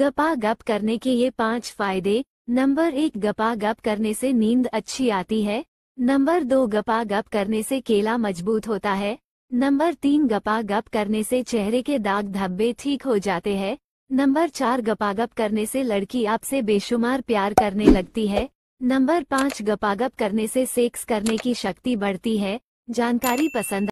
गपा गप करने के ये पाँच फ़ायदे। नंबर एक गपा गप करने से नींद अच्छी आती है। नंबर दो गपा गप करने से केला मज़बूत होता है। नंबर तीन गपा गप करने से चेहरे के दाग धब्बे ठीक हो जाते हैं। नंबर चार, गपागप करने से लड़की आपसे बेशुमार प्यार करने लगती है। नंबर पाँच, गपागप करने से सेक्स करने की शक्ति बढ़ती है। जानकारी पसंद